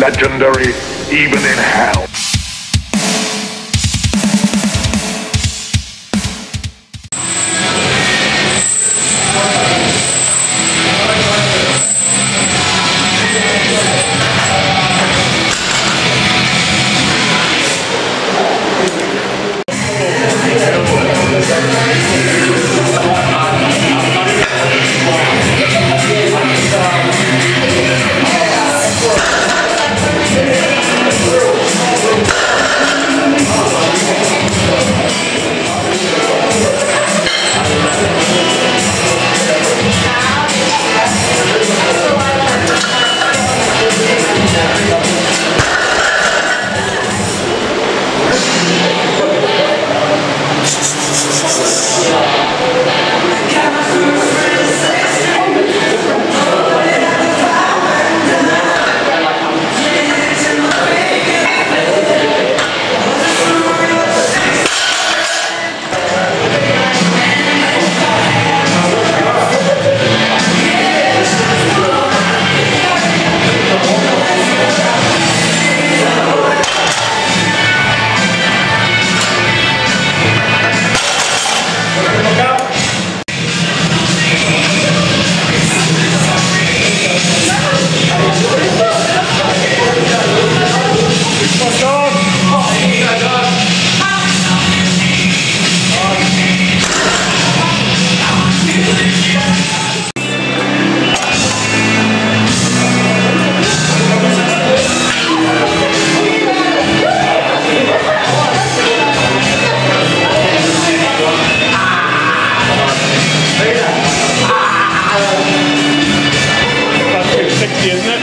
legendary even in hell. isn't it?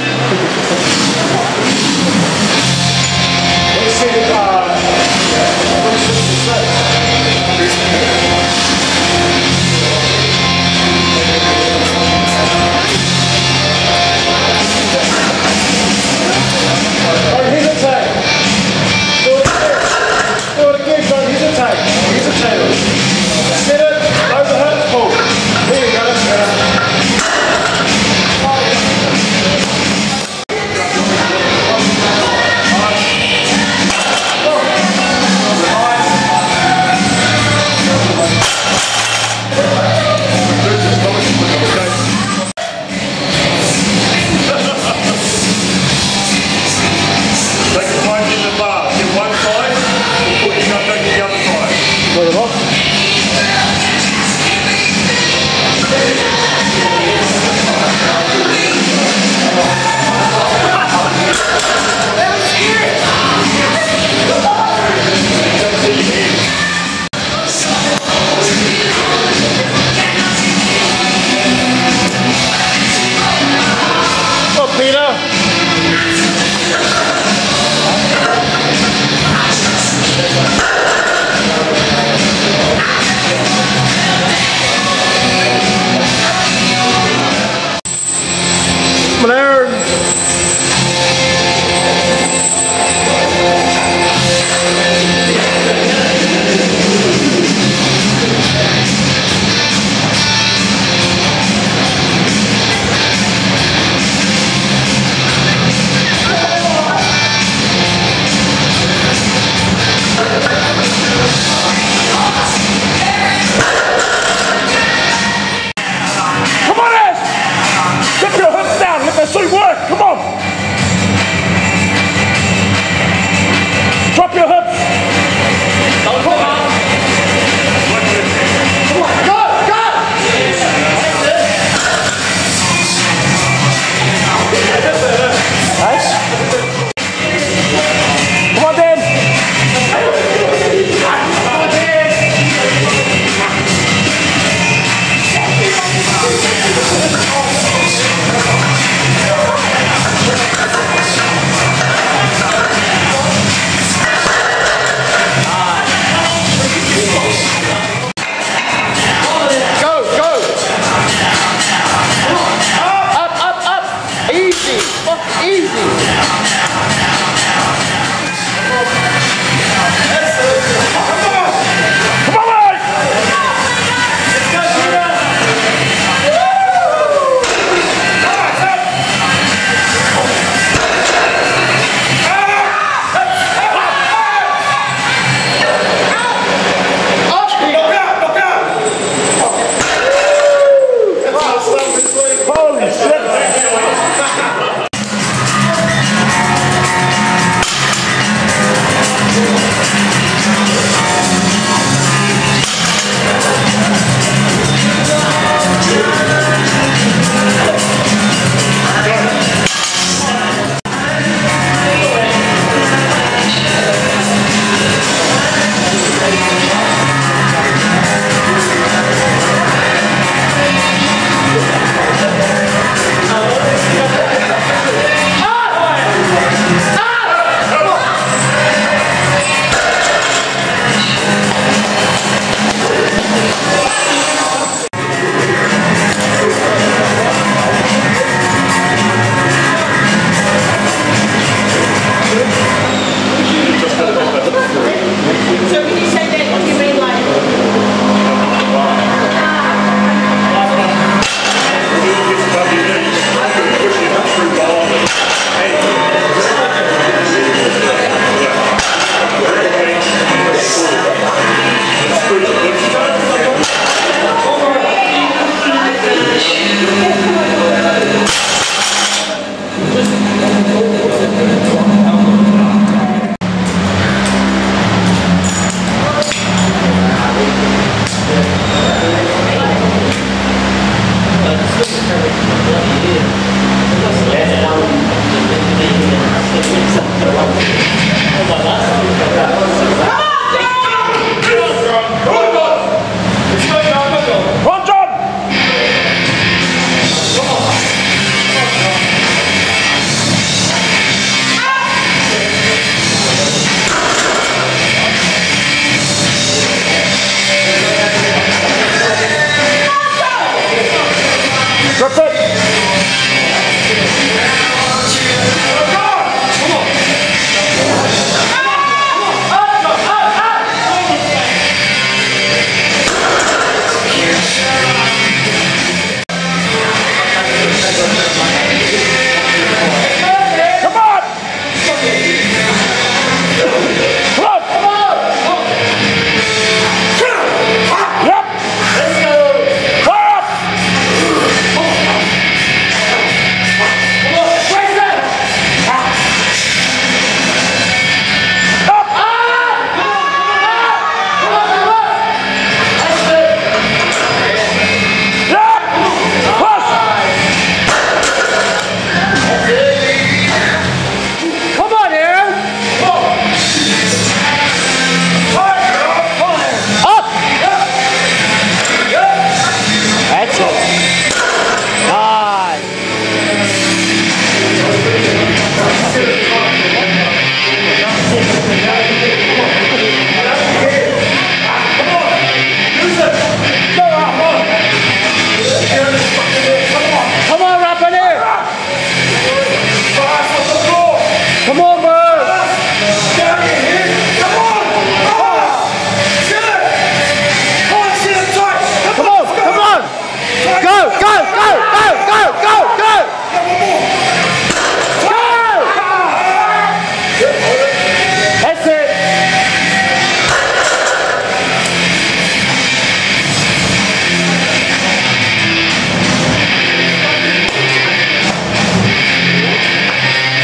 from there,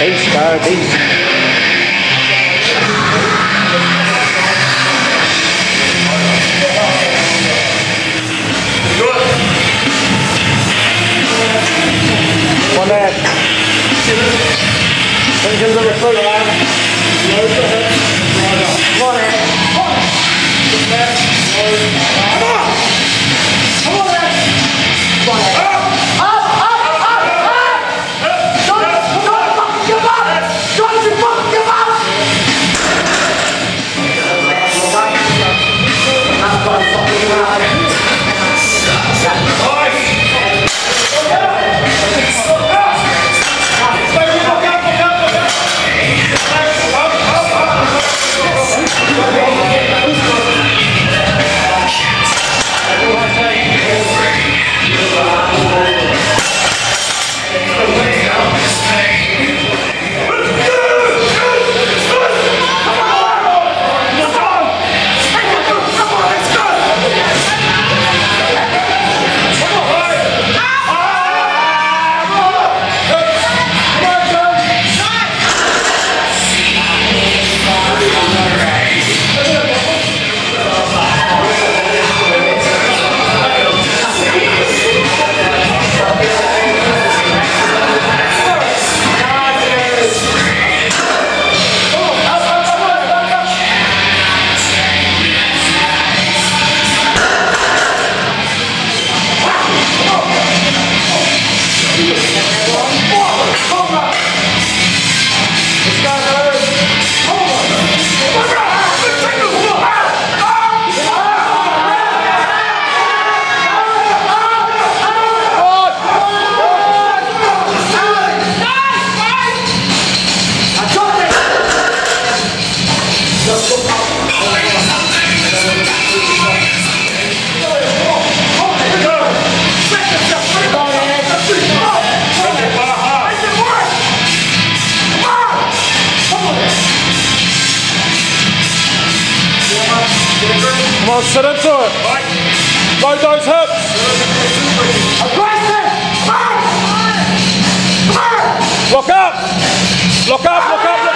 One leg. Tensions of the man. Come on. Come on. Come on, sit into it. Load those hips. Aggressive. Lock up. Lock up, lock up, lock